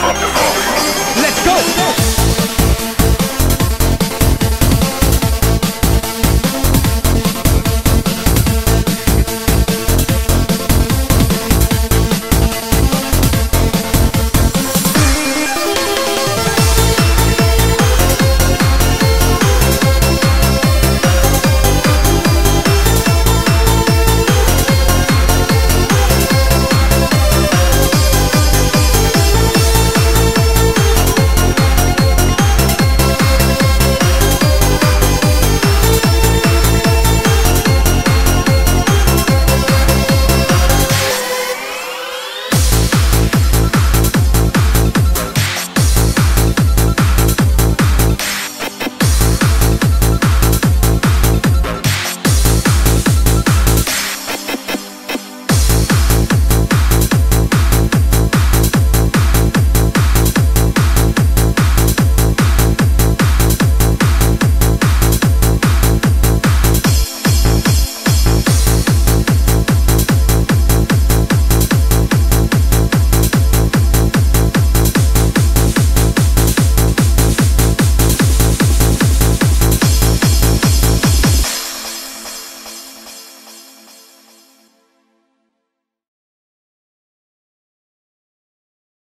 Let's go!